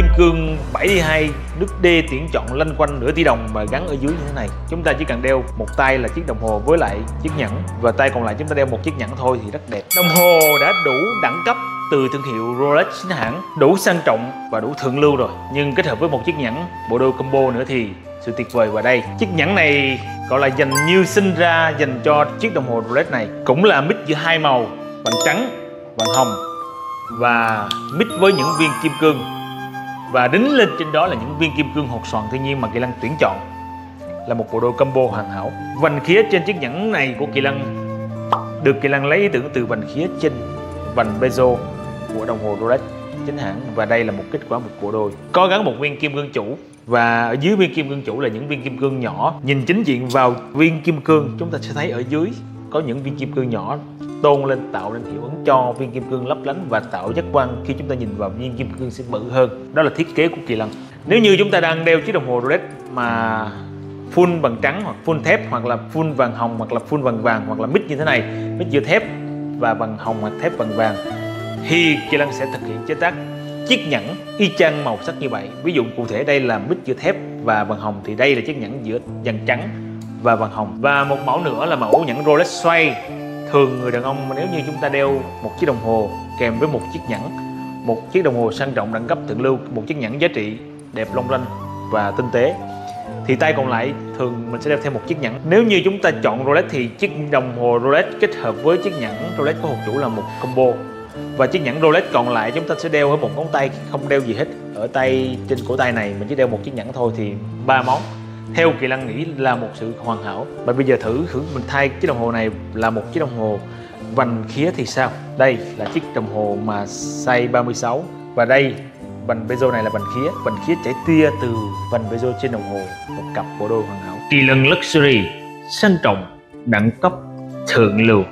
kim cương 72 nước D tuyển chọn lanh quanh nửa tỷ đồng mà gắn ở dưới như thế này. Chúng ta chỉ cần đeo một tay là chiếc đồng hồ với lại chiếc nhẫn, và tay còn lại chúng ta đeo một chiếc nhẫn thôi thì rất đẹp. Đồng hồ đã đủ đẳng cấp từ thương hiệu Rolex chính hãng, đủ sang trọng và đủ thượng lưu rồi. Nhưng kết hợp với một chiếc nhẫn, bộ đôi combo nữa thì sự tuyệt vời vào đây. Chiếc nhẫn này gọi là dành như sinh ra dành cho chiếc đồng hồ Rolex này. Cũng là mix giữa hai màu vàng trắng vàng hồng, và mix với những viên kim cương và đính lên trên đó là những viên kim cương hột xoàn thiên nhiên mà Kỳ Lân tuyển chọn. Là một bộ đôi combo hoàn hảo. Vành khía trên chiếc nhẫn này của Kỳ Lân được Kỳ Lân lấy ý tưởng từ vành khía trên vành bezel của đồng hồ Rolex chính hãng. Và đây là một kết quả một bộ đôi có gắn một viên kim cương chủ. Và ở dưới viên kim cương chủ là những viên kim cương nhỏ. Nhìn chính diện vào viên kim cương, chúng ta sẽ thấy ở dưới có những viên kim cương nhỏ tôn lên, tạo nên hiệu ứng cho viên kim cương lấp lánh và tạo giác quan khi chúng ta nhìn vào viên kim cương sẽ bự hơn. Đó là thiết kế của kỳ lân. Nếu như chúng ta đang đeo chiếc đồng hồ Rolex mà full bằng trắng hoặc full thép hoặc là full vàng hồng hoặc là full vàng vàng hoặc là mix như thế này mix giữa thép và bằng hồng hoặc thép bằng vàng, thì kỳ lân sẽ thực hiện chế tác chiếc nhẫn y chang màu sắc như vậy. Ví dụ cụ thể đây là mix giữa thép và vàng hồng thì đây là chiếc nhẫn giữa vàng trắng và vàng hồng. Và một mẫu nữa là mẫu nhẫn Rolex xoay. Thường người đàn ông, nếu như chúng ta đeo một chiếc đồng hồ kèm với một chiếc nhẫn, một chiếc đồng hồ sang trọng đẳng cấp thượng lưu, một chiếc nhẫn giá trị đẹp long lanh và tinh tế, thì tay còn lại thường mình sẽ đeo thêm một chiếc nhẫn. Nếu như chúng ta chọn Rolex thì chiếc đồng hồ Rolex kết hợp với chiếc nhẫn Rolex có hộp chủ là một combo. Và chiếc nhẫn Rolex còn lại chúng ta sẽ đeo ở một ngón tay, không đeo gì hết. Ở tay, trên cổ tay này mình chỉ đeo một chiếc nhẫn thôi thì ba món theo kỳ lân nghĩ là một sự hoàn hảo. Và bây giờ thử thử mình thay chiếc đồng hồ này là một chiếc đồng hồ vành khía thì sao? Đây là chiếc đồng hồ mà size 36 và đây, vành bezel này là vành khía. Vành khía chảy tia từ vành bezel trên đồng hồ. Một cặp bộ đôi hoàn hảo. Kỳ lân luxury, sang trọng, đẳng cấp, thượng lưu.